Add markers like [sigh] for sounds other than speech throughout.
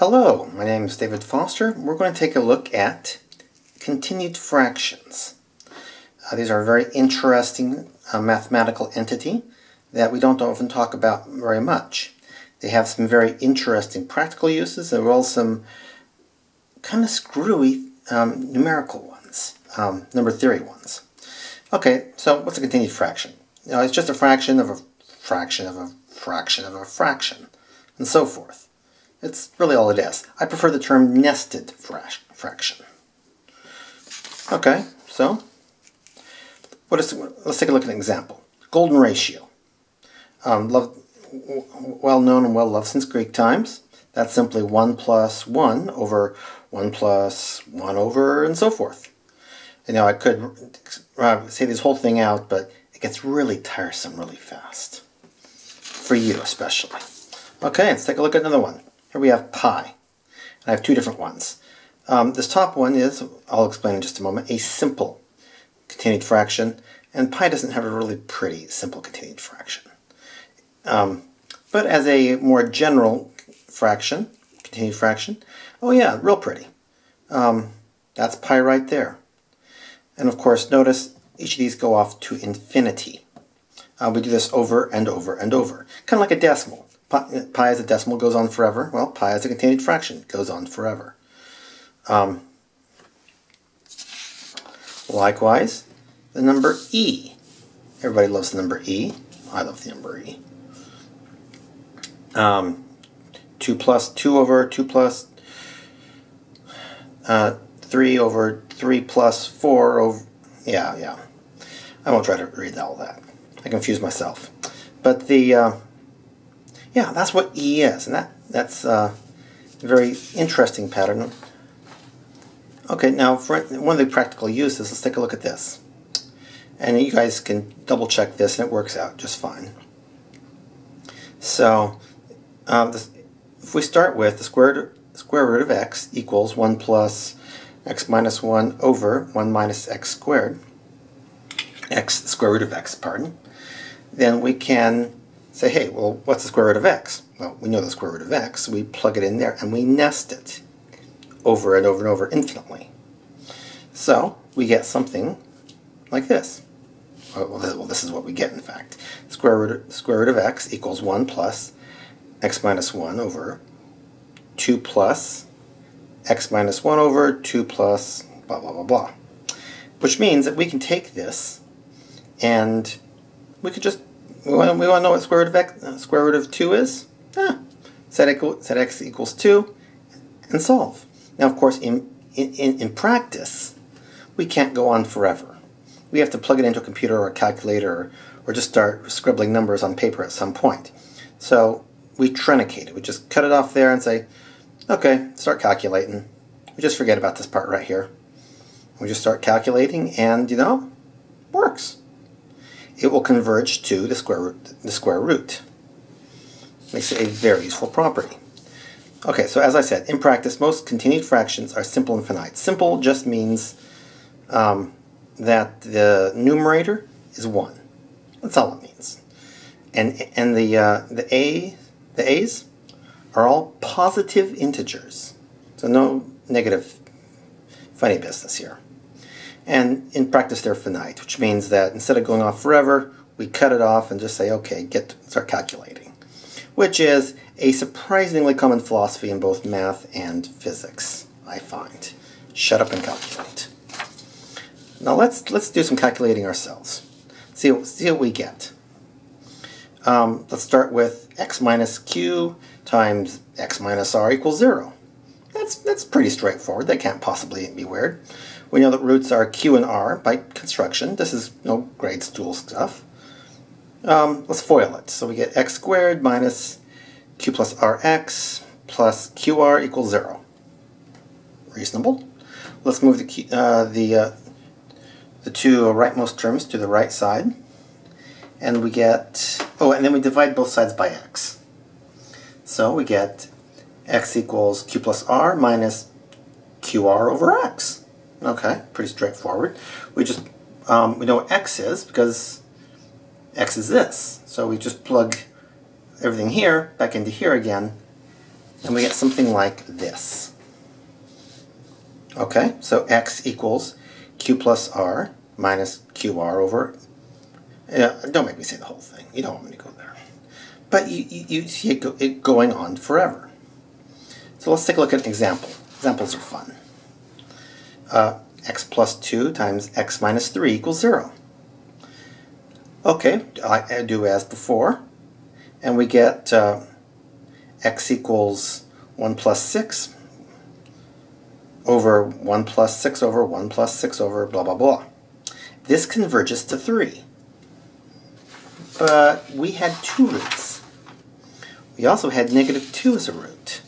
Hello, my name is David Foster. We're going to take a look at continued fractions. Uh, these are a very interesting uh, mathematical entity that we don't often talk about very much. They have some very interesting practical uses as well as some kind of screwy um, numerical ones, um, number theory ones. Okay, so what's a continued fraction? You know, it's just a fraction of a fraction of a fraction of a fraction, and so forth. It's really all it is. I prefer the term nested fraction. Okay, so what is, let's take a look at an example. Golden ratio. Um, well known and well loved since Greek times. That's simply 1 plus 1 over 1 plus 1 over and so forth. You know, I could uh, say this whole thing out, but it gets really tiresome really fast. For you especially. Okay, let's take a look at another one. Here we have pi. I have two different ones. Um, this top one is, I'll explain in just a moment, a simple continued fraction, and pi doesn't have a really pretty simple continued fraction. Um, but as a more general fraction, continued fraction, oh yeah, real pretty. Um, that's pi right there. And of course, notice each of these go off to infinity. Uh, we do this over and over and over, kind of like a decimal. Pi, pi as a decimal goes on forever. Well, pi as a continued fraction goes on forever. Um, likewise, the number e. Everybody loves the number e. I love the number e. Um, 2 plus 2 over 2 plus uh, 3 over 3 plus 4 over... Yeah, yeah. I won't try to read all that. I confuse myself. But the... Uh, yeah, that's what E is, and that that's uh, a very interesting pattern. Okay, now for one of the practical uses, let's take a look at this. And you guys can double check this, and it works out just fine. So, uh, this, if we start with the square, square root of x equals 1 plus x minus 1 over 1 minus x squared, x square root of x, pardon, then we can say, hey, well, what's the square root of x? Well, we know the square root of x, so we plug it in there and we nest it over and over and over infinitely. So we get something like this. Well, this is what we get, in fact. Square root, square root of x equals 1 plus x minus 1 over 2 plus x minus 1 over 2 plus blah, blah, blah, blah. Which means that we can take this and we could just we want, we want to know what square root of x, uh, square root of 2 is? Set, equal, set x equals 2 and solve. Now, of course, in, in, in practice, we can't go on forever. We have to plug it into a computer or a calculator or, or just start scribbling numbers on paper at some point. So we truncate it. We just cut it off there and say, okay, start calculating. We just forget about this part right here. We just start calculating and, you know, works it will converge to the square root. The square root. Makes it a very useful property. Okay, so as I said, in practice, most continued fractions are simple and finite. Simple just means um, that the numerator is 1. That's all it means. And, and the, uh, the, A, the A's are all positive integers. So no negative funny business here. And in practice, they're finite, which means that instead of going off forever, we cut it off and just say, okay, get start calculating, which is a surprisingly common philosophy in both math and physics, I find. Shut up and calculate. Now let's let's do some calculating ourselves. See what, see what we get. Um, let's start with x minus q times x minus r equals 0. That's, that's pretty straightforward. That can't possibly be weird. We know that roots are q and r by construction. This is know, grade school stuff. Um, let's FOIL it. So we get x squared minus q plus rx plus qr equals 0. Reasonable. Let's move the, uh, the, uh, the two rightmost terms to the right side. And we get, oh, and then we divide both sides by x. So we get x equals q plus r minus qr over x. Okay, pretty straightforward. We just, um, we know what x is because x is this. So we just plug everything here back into here again and we get something like this. Okay, so x equals q plus r minus qr over, yeah, don't make me say the whole thing. You don't want me to go there. But you, you, you see it, go, it going on forever. So let's take a look at an example. Examples are fun. Uh, x plus 2 times x minus 3 equals 0. Okay, I do as before. And we get uh, x equals 1 plus 6 over 1 plus 6 over 1 plus 6 over blah blah blah. This converges to 3. But we had two roots. We also had negative 2 as a root.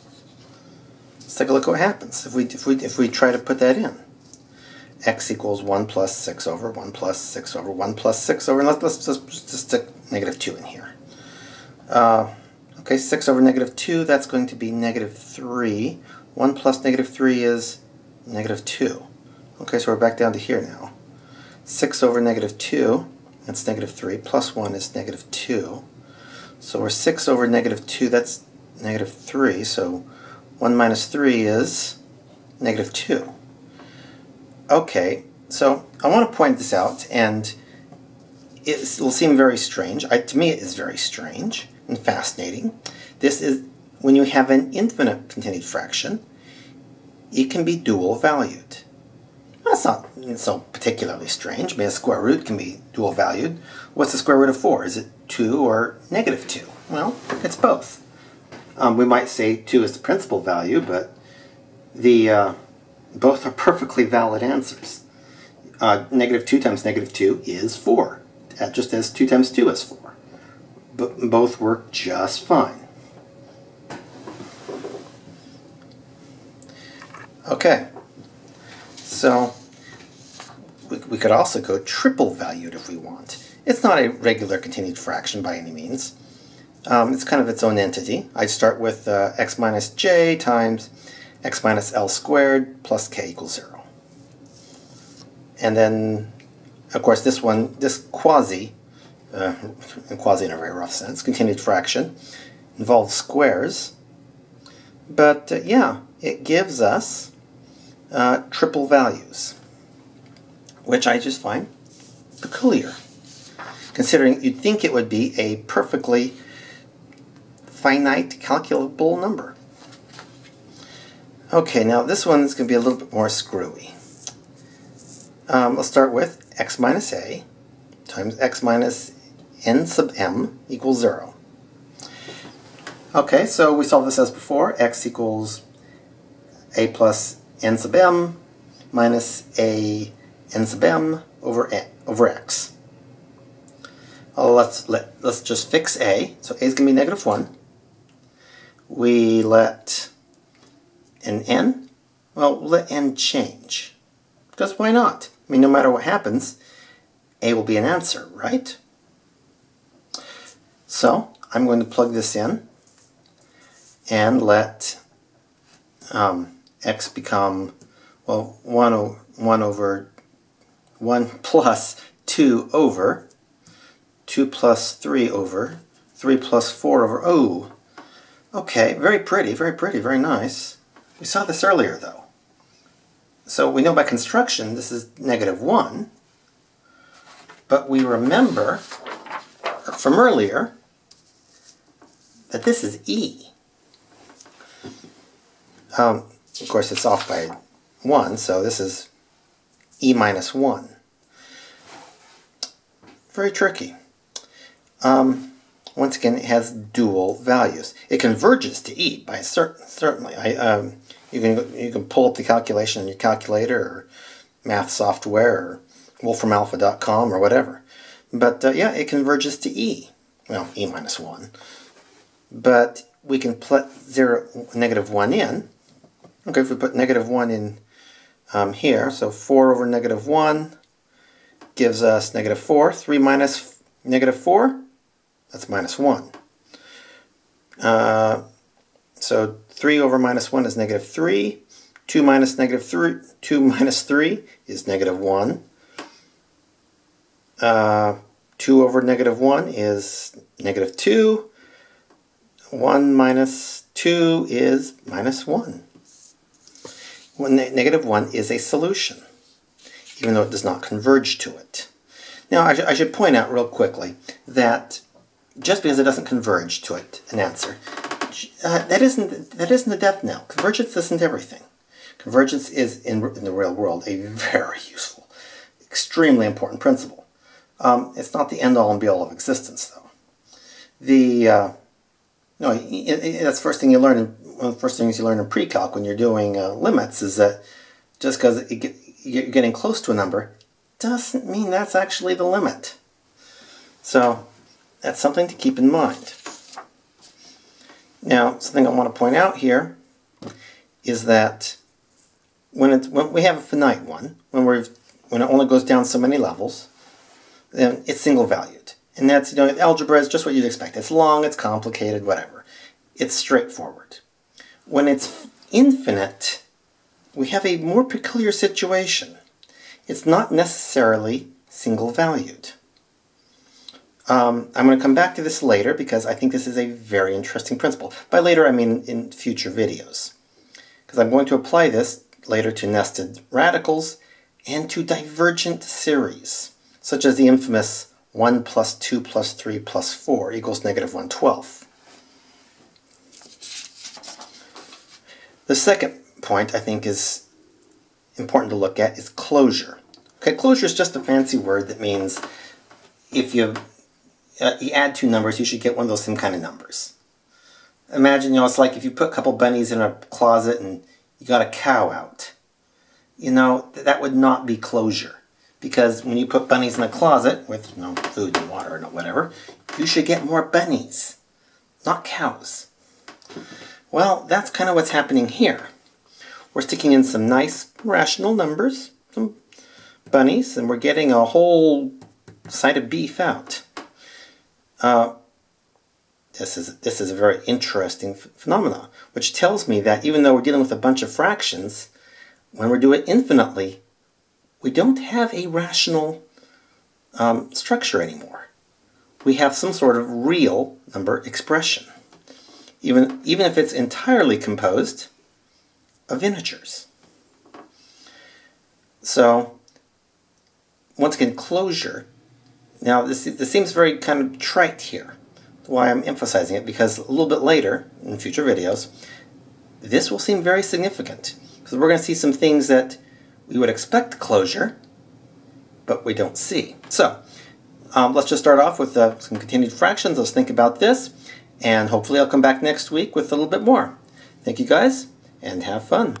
Let's take a look what happens if we, if we, if we try to put that in. X equals 1 plus 6 over 1 plus 6 over 1 plus 6 over, and let's, let's just, stick negative 2 in here. Uh, okay, 6 over negative 2, that's going to be negative 3. 1 plus negative 3 is negative 2. Okay, so we're back down to here now. 6 over negative 2, that's negative 3, plus 1 is negative 2. So we're 6 over negative 2, that's negative 3, so 1 minus 3 is negative 2. Okay, so I want to point this out, and it will seem very strange. I, to me, it is very strange and fascinating. This is when you have an infinite continued fraction, it can be dual valued. That's not so particularly strange. I mean, a square root can be dual valued. What's the square root of 4? Is it 2 or negative 2? Well, it's both. Um, we might say 2 is the principal value, but the uh, both are perfectly valid answers. Uh, negative 2 times negative 2 is 4, uh, just as 2 times 2 is 4. But both work just fine. Okay, so we, we could also go triple valued if we want. It's not a regular continued fraction by any means. Um, it's kind of its own entity. I'd start with uh, x minus j times x minus l squared plus k equals 0. And then, of course, this one, this quasi, uh, [laughs] quasi in a very rough sense, continued fraction, involves squares. But uh, yeah, it gives us uh, triple values, which I just find peculiar, considering you'd think it would be a perfectly finite calculable number. Okay, now this one's going to be a little bit more screwy. Um, let's start with x minus a times x minus n sub m equals 0. Okay, so we saw this as before. x equals a plus n sub m minus a n sub m over n, over x. Well, let's let let's just fix a. So a is going to be negative one. We let an n. Well, let n change because why not? I mean, no matter what happens, a will be an answer, right? So I'm going to plug this in and let um, x become, well, 1, 1 over 1 [laughs] plus 2 over 2 plus 3 over 3 plus 4 over, oh, okay, very pretty, very pretty, very nice. We saw this earlier though. So we know by construction this is negative 1, but we remember from earlier that this is e. Um, of course, it's off by 1, so this is e minus 1. Very tricky. Um, once again, it has dual values. It converges to e by certain, certainly. I, um, you can you can pull up the calculation on your calculator or math software or wolframalpha.com or whatever. But uh, yeah, it converges to e. Well, e minus 1. But we can put 0, negative 1 in, Okay, if we put negative 1 in um, here, so 4 over negative 1 gives us negative 4. 3 minus negative 4, that's minus 1. Uh, so 3 over minus 1 is negative 3. 2 minus negative 3, 2 [laughs] minus 3 is negative 1. Uh, 2 over negative 1 is negative 2. 1 minus 2 is minus 1. When negative 1 is a solution, even though it does not converge to it. Now, I, sh I should point out real quickly that just because it doesn't converge to it, an answer, uh, that isn't that isn't the death knell. Convergence isn't everything. Convergence is, in, in the real world, a very useful, extremely important principle. Um, it's not the end-all and be-all of existence, though. The uh, no, it, it, that's the first thing you learn. In, one of the first things you learn in pre-calc when you're doing uh, limits is that just because you're getting close to a number doesn't mean that's actually the limit. So that's something to keep in mind. Now, something I want to point out here is that when, when we have a finite one, when, we're, when it only goes down so many levels, then it's single valued. And that's, you know, algebra is just what you'd expect. It's long, it's complicated, whatever. It's straightforward. When it's infinite, we have a more peculiar situation. It's not necessarily single valued. Um, I'm going to come back to this later because I think this is a very interesting principle. By later, I mean in future videos. Because I'm going to apply this later to nested radicals and to divergent series, such as the infamous 1 plus 2 plus 3 plus 4 equals negative 1 12th. The second point I think is important to look at is closure. Okay, closure is just a fancy word that means if you uh, you add two numbers, you should get one of those same kind of numbers. Imagine, you know, it's like if you put a couple bunnies in a closet and you got a cow out. You know, that would not be closure. Because when you put bunnies in a closet with you know, food and water and whatever, you should get more bunnies, not cows. Well, that's kind of what's happening here. We're sticking in some nice rational numbers, some bunnies, and we're getting a whole side of beef out. Uh, this is this is a very interesting phenomenon, which tells me that even though we're dealing with a bunch of fractions, when we do it infinitely, we don't have a rational um, structure anymore. We have some sort of real number expression, even even if it's entirely composed of integers. So, once again, closure now, this, this seems very kind of trite here, why I'm emphasizing it, because a little bit later, in future videos, this will seem very significant, because we're going to see some things that we would expect closure, but we don't see. So, um, let's just start off with uh, some continued fractions. Let's think about this, and hopefully I'll come back next week with a little bit more. Thank you guys, and have fun.